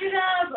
Mira,